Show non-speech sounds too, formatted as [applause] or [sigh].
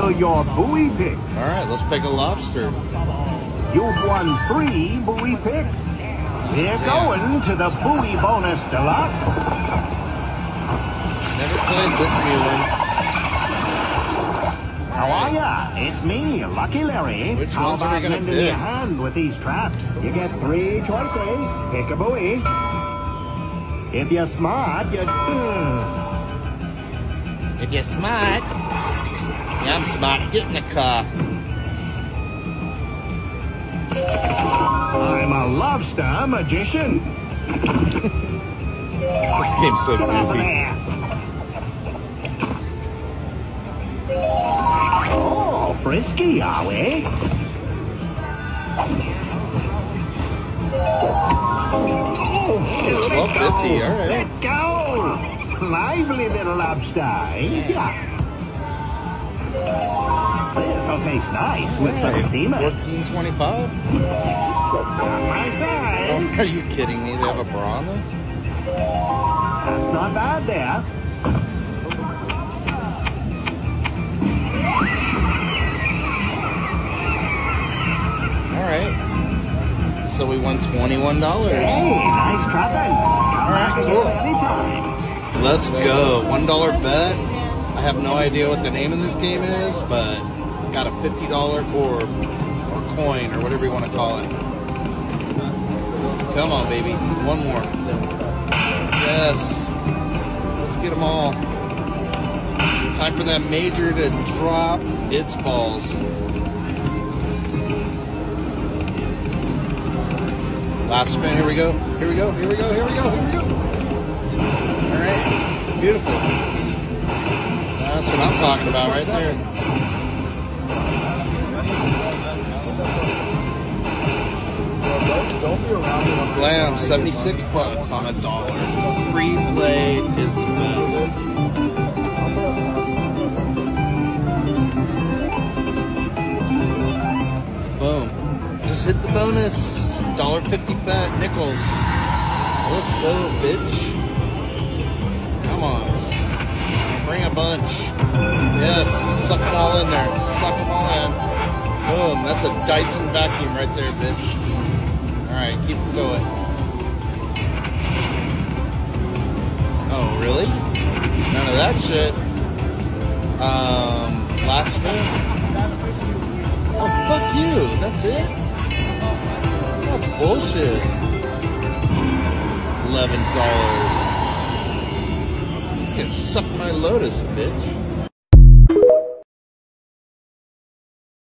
reveal your buoy picks. All right, let's pick a lobster. You've won three buoy picks. We're going to the buoy bonus deluxe. Never played this new one. How are ya? It's me, Lucky Larry. Which How ones are we about gonna lending pick? me a hand with these traps? You get three choices. Pick a buoy. If you're smart, you... If you're smart. Yeah, I'm smart. Get in the car. I'm a lobster magician. [laughs] This game's so goofy. Oh, frisky, are we? Oh, Twelve fifty. All right. Let go! Lively little lobster, ain't ya? This'll taste nice with some steamer. Fourteen twenty-five. My size. Are you kidding me? They have a bra on this? That's not bad there. All right. So we won twenty-one dollars. Hey, nice trapping. Come right, cool. anytime. Let's go. One dollar bet. I have no idea what the name of this game is, but got a fifty dollar orb or coin or whatever you want to call it. Come on, baby. One more. Yes. Let's get them all. Time for that major to drop its balls. Last spin. Here we go. Here we go. Here we go. Here we go. Here we go. All right. Beautiful. That's what I'm talking about right there. Glam, 76 bucks on a dollar. Free play is the best. Boom. Just hit the bonus. Dollar fifty bet nickels. Let's go, bitch. Yes, suck them all in there. Suck them all in. Boom, that's a Dyson vacuum right there, bitch. All right, keep going. Oh, really? None of that shit. Um, last spoon? Oh, fuck you. That's it? That's bullshit. $11 fucking suck my lotus, bitch.